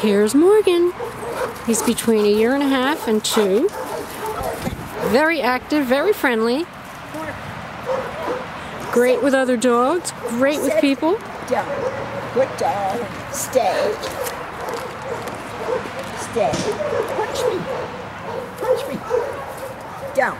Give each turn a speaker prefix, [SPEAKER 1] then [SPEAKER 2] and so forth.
[SPEAKER 1] Here's Morgan. He's between a year and a half and two. Very active, very friendly. Great with other dogs, great with people.
[SPEAKER 2] Down. Good dog. Stay. Stay. Punch me. Punch me. Down.